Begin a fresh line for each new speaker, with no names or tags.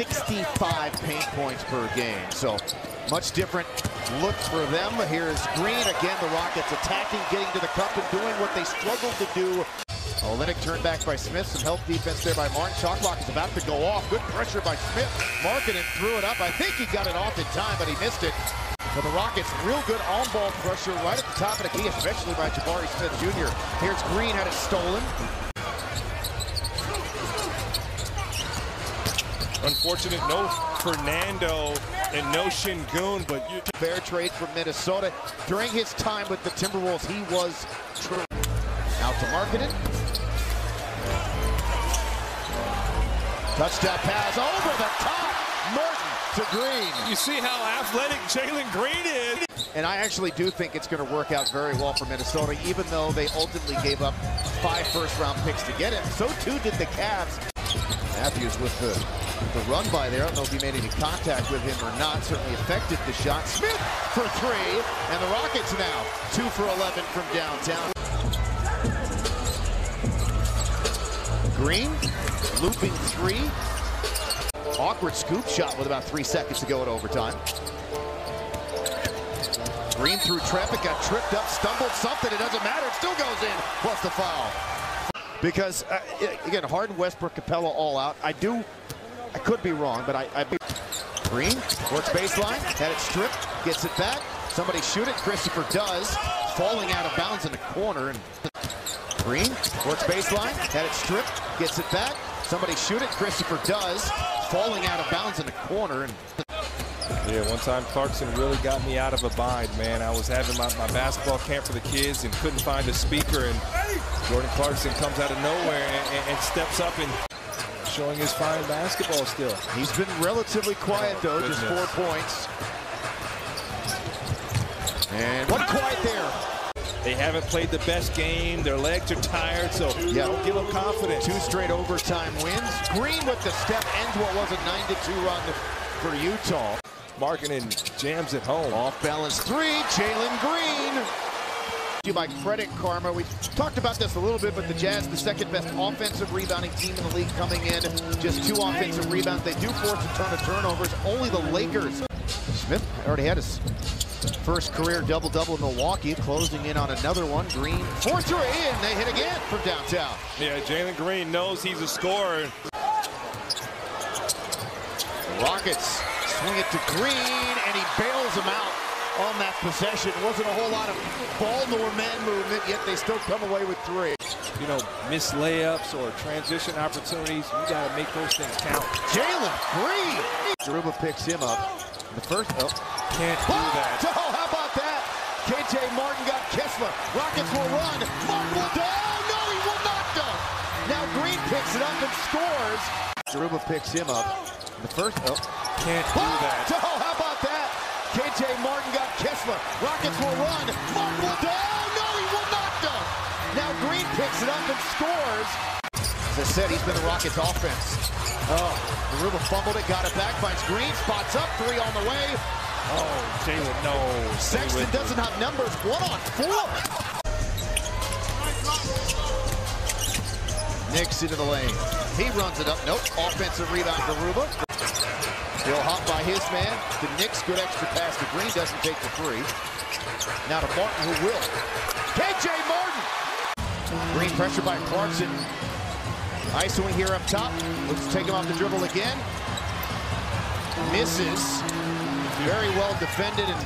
65 paint points per game. So much different look for them. Here's Green. Again, the Rockets attacking, getting to the cup and doing what they struggled to do. Olynyk turned back by Smith. Some help defense there by Martin. Shot clock is about to go off. Good pressure by Smith. Markkanen threw it up. I think he got it off in time, but he missed it. For the Rockets, real good on-ball pressure right at the top of the key, especially by Jabari Smith Jr. Here's Green, had it stolen.
Unfortunate, no Fernando and no Sengun, but you
fair trade from Minnesota. During his time with the Timberwolves, he was true. Out to Markkanen. Touchdown pass over the top. Morton to Green.
You see how athletic Jalen Green is.
And I actually do think it's going to work out very well for Minnesota, even though they ultimately gave up five first-round picks to get him. So too did the Cavs. Mathews with the, the run by there. I don't know if he made any contact with him or not. Certainly affected the shot. Smith for three. And the Rockets now two for 11 from downtown. Green looping three. Awkward scoop shot with about three seconds to go in overtime. Green through traffic, got tripped up, stumbled something. It doesn't matter. It still goes in, plus the foul. Because, uh, again, Harden, Westbrook, Capela all out. I do, I could be wrong, but I, I Green works baseline, had it stripped, gets it back. Somebody shoot it. Christopher does, falling out of bounds in the corner. And Green works baseline, had it stripped, gets it back. Somebody shoot it. Christopher does, falling out of bounds in the corner. And
yeah, one time Clarkson really got me out of a bind, man. I was having my, my basketball camp for the kids and couldn't find a speaker, and Jordan Clarkson comes out of nowhere and, and, and steps up and showing his fine basketball still.
He's been relatively quiet,
oh,
though, just four points. And one quiet there.
They haven't played the best game. Their legs are tired, so yeah. don't give them confidence.
Two straight overtime wins. Green with the step ends what was a 9-2 run for Utah.
Markkanen jams it home.
Off balance three, Jalen Green. You by credit karma. We talked about this a little bit, but the Jazz, the second best offensive rebounding team in the league coming in. Just two offensive rebounds. They do force a ton of turnovers. Only the Lakers. Smith already had his first career double-double in Milwaukee, closing in on another one. Green for three, in. they hit again from downtown.
Yeah, Jalen Green knows he's a scorer.
Rockets swing it to Green, and he out on that possession. Wasn't a whole lot of ball nor man movement, yet they still come away with three.
You know, miss layups or transition opportunities, you got to make those things count.
Jalen Green! Garuba picks him up. The first, oh.
Can't do
oh,
that.
Oh, how about that? KJ Martin got Kessler. Rockets will run. Martin will do. Oh, no, he will not dunk. Now Green picks it up and scores. Garuba picks him up. The first, oh.
Can't do that.
Oh, that? KJ Martin got Kessler. Rockets will run. Martin will do. Oh, no, he will not dunk. Now Green picks it up and scores. As I said, he's been the Rockets' offense. Oh, Garuba fumbled it, got it back, finds Green, spots up, three on the way.
Oh, Jalen, no.
Sexton doesn't have numbers, one on four. Knicks into the lane. He runs it up. Nope. Offensive rebound for Ruba. He'll hop by his man. The Knicks, good extra pass to Green, doesn't take the three. Now to Martin, who will. KJ Martin! Green pressure by Clarkson. Isoing here up top. Looks to take him off the dribble again. Misses. Very well defended and